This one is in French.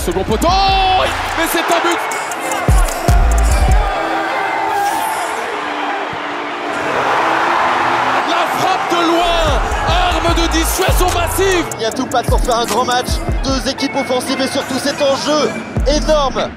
second poteau. Mais c'est un but. La frappe de loin. Arme de dissuasion massive. Il y a tout pas pour faire un grand match. Deux équipes offensives et surtout cet enjeu énorme.